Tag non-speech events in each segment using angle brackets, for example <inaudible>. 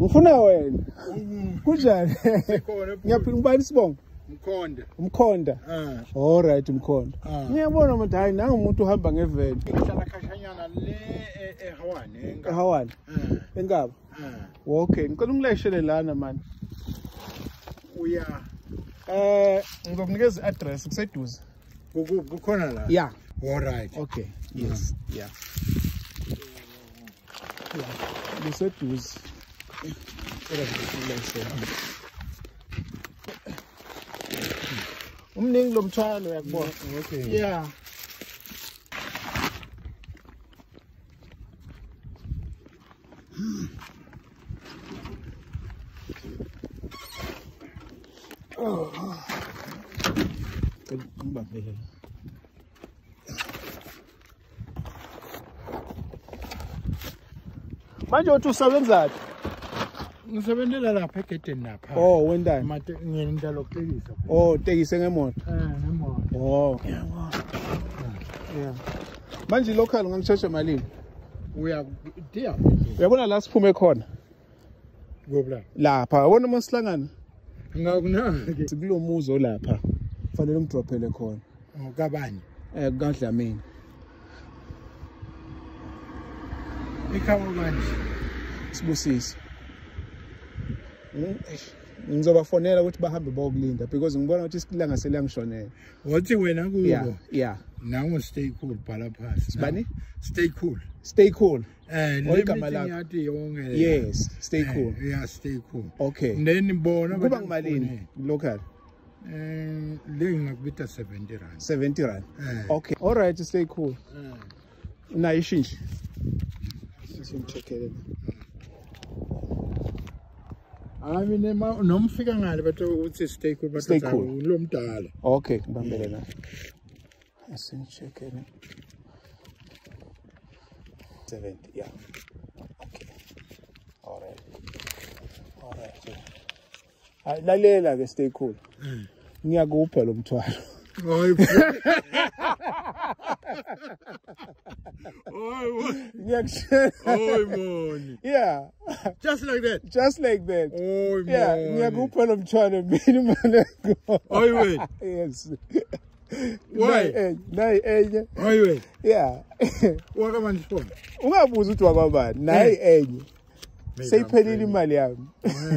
ngifuna wena. Kunjani? Ngiyabani isibongo mkhonda. Mkhonda. Ah. All right mkhonda. Ah. Ngiyabona manje hayi nanga umuntu uhamba ngeveni ngihlala khashanyana le e, e e ehawane. Ah. Ehawane engaba okay ngicela ungileshele lana mani uya. Eh ngizokunikeza i-address kuseduze. Kukhona la? Yeah all right. Okay yes yeah kuseduze. yeah. Umningi lo mthwalo uyakubona? Okay. yeah. Ngibambele manje uthi usebenzaphi Ngisebenzela lapha egedeni lapha. oh wendani ngiyenda lokutekisa. oh tekise ngemoto Eh, ngemoto. oh yeah manje local ngangisheshe malini Uya dia. uyabona la siphume khona Gobla. lapha yabona uma sihlangana Ngakunake. sikulo muzo lapha kufanele ngidrophele khona Ngokabani. eh kukadlamini Ikhamo manje. sibusise ngizobafonela ukuthi bahambe bayokulinda because ngibona ukuthi isilanga seliyangishonela Wathi wena yeah kubo. yeah Nangu stay cool bhala phansi. Sibani? Stay cool. stay cool Eh, le igama meeting lakho. yathi yonke. yes stay Eh, cool Yeah, stay cool. okay Then bona kuba ngimalini local Eh, le ngakubita 70 rand. 70 rand okay all right stay cool nayo ishintshe simcheckele Hayi mina ma- noma ufika ngale bathi uthi stay cool bathi Stay cha, cool. lo mdala. okay ngibambele la asimcheckele 70 yeah okay all right all right yeah. Hayi, lalela ke stay cool ngiyakupha lo mthwalo Hayi. <laughs> Hayi. ngiyakutshela Hayi moni. yeah <laughs> Just like that. just like that Hayi yeah ngiyakupha lo mthwalo mina imali yakho Hayi wena. yes Why? Nayi enye, nayi enye Hayi wena. yeah Waka manje phone. ungabuza ukuthi wakwabani nayi enye seyiphelile imali yami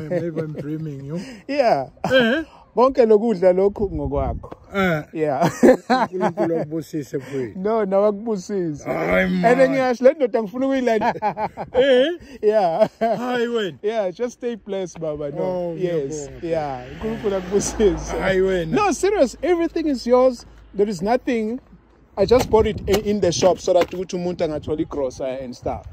Maybe I'm dreaming you. <laughs> yeah Eh? Konke lokudla lokhu ngokwakho. Eh. yeah. uNkulunkulu akubusise mfowethu. no nawakubusisa Hayi and ngiyasho le ndoda ngifuna ukuyilanda. Eh? yeah. Hayi wena. yeah just stay blessed baba. No. Oh, yes. Yeah unkulunkulu akubusisa Hayi wena. no serious everything is yours. There is nothing. I just bought it in, the shop so that umuntu angathola igrocer and stuff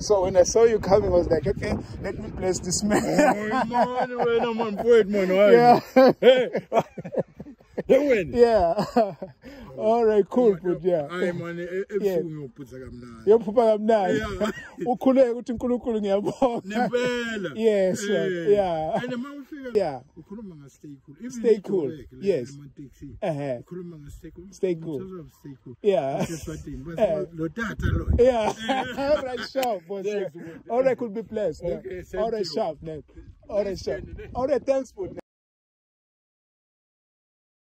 so when I saw you coming I was like okay let me place this man Hayi man man mfowethu man hayi. yeah Hey yeah <laughs> all right cool but yeah Hayi man ebusuku ngiyophuza kamnandi. yophupha kamnandi Yeah. <laughs> ukhuleke ukuthi unkulunkulu ngiyabonga Nempela. Yes. Eh. Yeah. And uma ufika Yeah. ukhuluma nga stay cool. Even Stay cool. Yes. Uh-huh. ukhuluma nga stay cool. Stay cool. Stay cool. Yeah. Eh. lo tata lo. Yeah. <laughs> All right, sharp, boss. Yeah. All right, could be blessed. yeah. Okay, All right, sharp. All right, sharp. All right, thanks, boss.